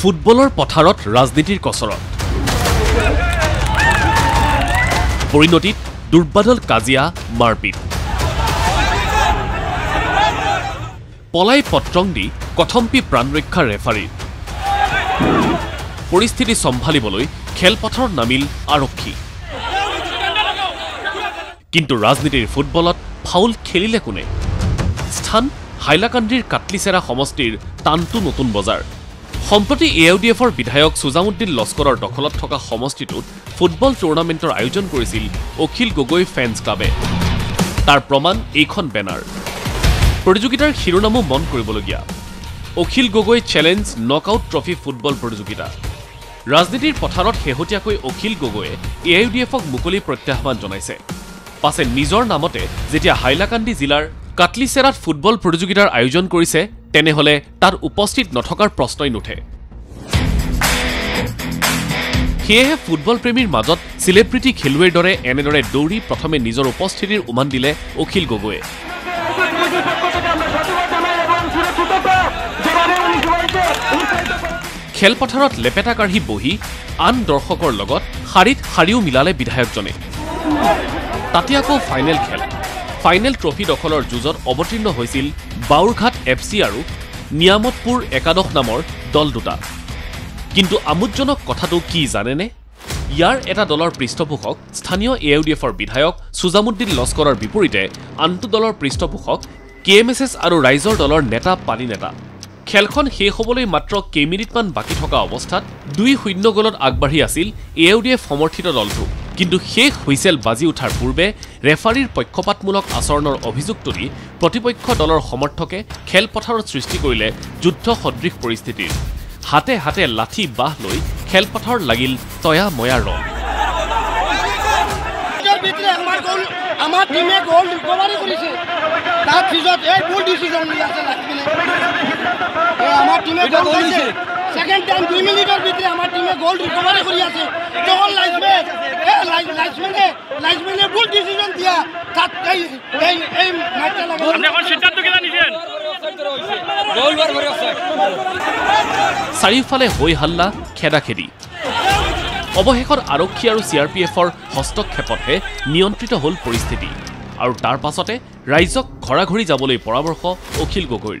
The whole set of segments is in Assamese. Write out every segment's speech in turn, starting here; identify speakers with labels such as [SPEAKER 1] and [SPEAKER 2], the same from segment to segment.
[SPEAKER 1] ফুটবলৰ পথাৰত ৰাজনীতিৰ কচৰত। পৰিণতিত দুৰ্বাদল কাজিয়া মাৰপিট। পলাই পত্ৰং দি কথম্পি প্ৰাণৰক্ষা ৰেফাৰীৰ পৰিস্থিতি চম্ভালিবলৈ খেলপথাৰত নামিল আৰক্ষী। কিন্তু ৰাজনীতিৰ ফুটবলত ফাউল খেলিলে কোনে? স্থান হাইলাকান্দিৰ কাটলিচেৰা সমষ্টিৰ টানটো নতুন বজাৰ। সম্প্ৰতি এ ইউ ডি এফৰ বিধায়ক সুজামুদ্দিন লস্কৰৰ দখলত থকা সমষ্টিটোত ফুটবল টুৰ্ণামেণ্টৰ আয়োজন কৰিছিল অখিল গগৈ ফেন্স ক্লাবে। তাৰ প্ৰমাণ এইখন বেনাৰ। প্ৰতিযোগিতাৰ শিৰোনামো মন কৰিবলগীয়া। Akhil Gogoi challenge knockout trophy football প্ৰতিযোগিতা। ৰাজনীতিৰ পথাৰত শেহতীয়াকৈ অখিল গগৈয়ে এ আই ইউ ডি এফক মুকলি প্ৰত্যাহ্বান জনাইছে। পাছে নিজৰ নামতে যেতিয়া হাইলাকান্দি জিলাৰ কাটলিচেৰাত ফুটবল প্ৰতিযোগিতাৰ আয়োজন কৰিছে তেনেহলে তাত উপস্থিত নথকাৰ প্ৰশ্নই নুঠে। সেয়েহে ফুটবল প্ৰেমীৰ মাজত চিলেব্ৰিটি খেলুৱৈৰ দৰে এনেদৰে দৌৰি প্ৰথমে নিজৰ উপস্থিতিৰ উমান দিলে অখিল গগৈয়ে। খেলপথাৰত লেপেটা কাঢ়ি বহি আন দৰ্শকৰ লগত শাৰীত শাৰীও মিলালে বিধায়কজনে। তাতে আকৌ ফাইনেল খেল। ফাইনেল ট্ৰফি দখলৰ যুঁজত অৱতীৰ্ণ হৈছিল বাউৰঘাট এফ চি আৰু নিয়ামতপুৰ একাদশ নামৰ দল দুটা। কিন্তু আমোদজনক কথাটো কি জানেনে? ইয়াৰ এটা দলৰ পৃষ্ঠপোষক স্থানীয় এ ইউ ডি এফৰ বিধায়ক সুজামুদ্দিন লস্কৰৰ বিপৰীতে আনটো দলৰ পৃষ্ঠপোষক কে এম এছ এছ আৰু ৰাইজৰ দলৰ নেতা পানী নেতা। খেলখন শেষ হ'বলৈ মাত্ৰ কেইমিনিটমান বাকী থকা অৱস্থাত দুই শূন্য গ'লত আগবাঢ়ি আছিল এ ইউ ডি এফ সমৰ্থিত দলটো। কিন্তু শেষ হুইছেল বাজি উঠাৰ পূৰ্বে ৰেফাৰীৰ পক্ষপাতমূলক আচৰণৰ অভিযোগ তুলি প্ৰতিপক্ষ দলৰ সমৰ্থকে খেলপথাৰত সৃষ্টি কৰিলে যুদ্ধ সদৃশ পৰিস্থিতিৰ। হাতে হাতে লাঠি বাঁহ লৈ খেলপথাৰত লাগিল তয়া ময়া ৰং।
[SPEAKER 2] আমার টিমে গোল রিকভারি করেছে তার ফিজত এই ভুল ডিসিশন নিয়ে আছে আমার টিমে গোল হয়েছে সেকেন্ড টাইম দুই মিনিটের ভিতরে আমার টিমে গোল রিকভারি করে আছে তখন লাইসম্যান লাইসম্যানে লাইসম্যানে ভুল ডিসিশন দিয়া তাত এই এই এই ম্যাচটা লাগে
[SPEAKER 3] আপনি এখন সিদ্ধান্ত কেনা নিছেন
[SPEAKER 1] চাৰিওফালে হৈ হাল্লা খেদা খেদি অৱশেষত আৰক্ষী আৰু চি আৰ পি এফৰ হস্তক্ষেপতহে নিয়ন্ত্ৰিত হ'ল পৰিস্থিতি। আৰু তাৰ পাছতে ৰাইজক ঘৰাঘৰি যাবলৈ পৰামৰ্শ অখিল গগৈৰ।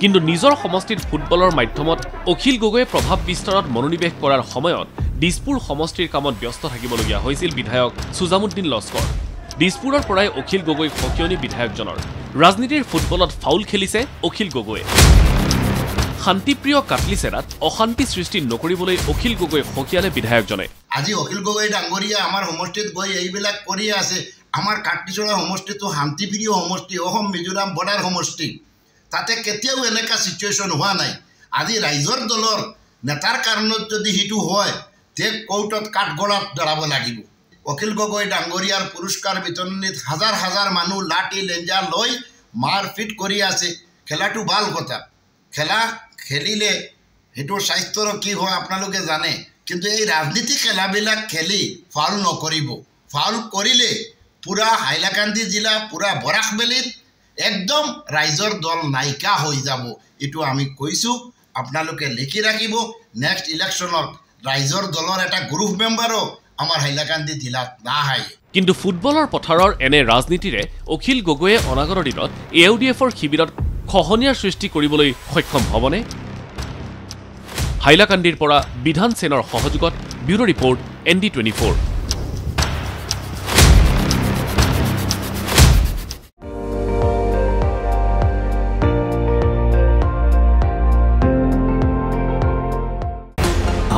[SPEAKER 1] কিন্তু নিজৰ সমষ্টিত ফুটবলৰ মাধ্যমত অখিল গগৈয়ে প্ৰভাৱ বিস্তাৰত মনোনিৱেশ কৰাৰ সময়ত দিছপুৰ সমষ্টিৰ কামত ব্যস্ত থাকিবলগীয়া হৈছিল বিধায়ক সুজামুদ্দিন লস্কৰ। দিছপুৰৰ পৰাই অখিল গগৈ সকিয়নি বিধায়কজনৰ ৰাজনীতিৰ ফুটবলত ফাউল খেলিছে অখিল গগৈয়ে। শান্তিপ্ৰিয় কাটলিচেৰাত অশান্তি সৃষ্টি নকৰিবলৈ অখিল গগৈ সকিয়ালে বিধায়কজনে।
[SPEAKER 4] আজি অখিল গগৈ ডাঙৰীয়া আমাৰ সমষ্টিত গৈ এইবিলাক কৰিয়ে আছে। আমাৰ কাটলিচৰা সমষ্টিটো শান্তিপ্ৰিয় সমষ্টি অসম মিজোৰাম বৰ্ডাৰ সমষ্টি। তাতে কেতিয়াও এনেকুৱা ছিটুৱেশ্যন হোৱা নাই। আজি ৰাইজৰ দলৰ নেতাৰ কাৰণত যদি সিটো হয় তে কৰ্টত কাঠগড়াত ধৰাব লাগিব। অখিল গগৈ ডাঙৰীয়াৰ পুৰস্কাৰ বিতৰণিত হাজাৰ হাজাৰ মানুহ লাঠি লেঞ্জা লৈ মাৰপিট কৰি আছে। খেলাটো ভাল কথা। খেলা খেলিলে সেইটো স্বাস্থ্যৰ কি হয় আপোনালোকে জানে। কিন্তু এই ৰাজনীতি খেলাবিলাক খেলি ফাউল নকৰিব। ফাউল কৰিলে পূৰা হাইলাকান্দি জিলা পূৰা বৰাকবেলিত একদম ৰাইজৰ দল নাইকা হৈ যাব। এইটো আমি কৈছোঁ আপোনালোকে লিখি ৰাখিব। নেক্সট ইলেকশ্যনত ৰাইজৰ দলৰ এটা গ্ৰুপ মেম্বাৰো আমাৰ হাইলাকান্দি জিলাত নাহে
[SPEAKER 1] কিন্তু ফুটবলৰ পথাৰৰ এনে ৰাজনীতিৰে অখিল গগৈয়ে অনাগত দিনত এ ইউ ডি এফৰ শিবিৰত খহনীয়াৰ সৃষ্টি কৰিবলৈ সক্ষম হ'বনে? হাইলাকান্দিৰ পৰা বিধান সেনৰ সহযোগত bureau' report N D twenty four.